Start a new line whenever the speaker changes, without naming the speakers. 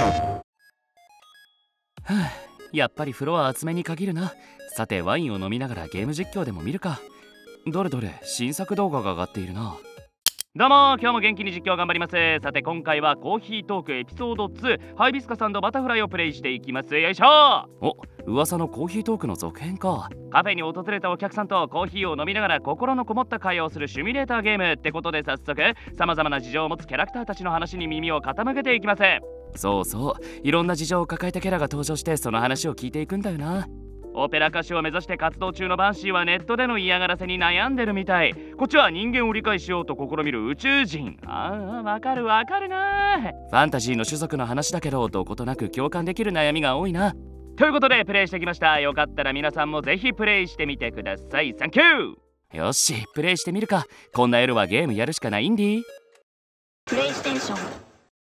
あ。やっぱり風呂は厚めに限るな。さてワインを飲みながらゲーム実況でも見るか。どれどれ新作動画が上がっているな。どうも今日も元気に実況頑張ります。さて今回はコーヒートークエピソード2ハイビスカさんとバタフライをプレイしていきます。よいしょ。お噂のコーヒートークの続編か。カフェに訪れたお客さんとコーヒーを飲みながら心のこもった会話をするシミュレーターゲームってことで早速様々な事情を持つキャラクターたちの話に耳を傾けていきますそうそう。いろんな事情を抱えたキャラが登場してその話を聞いていくんだよな。オペラ歌手を目指して活動中のバンシーはネットでの嫌がらせに悩んでるみたい。こっちは人間を理解しようと試みる宇宙人。ああわかるわかるなファンタジーの種族の話だけどどことなく共感できる悩みが多いな。ということでプレイしてきました。よかったら皆さんもぜひプレイしてみてください。サンキューよしプレイしてみるか。こんな夜はゲームやるしかないんで
プレイステーション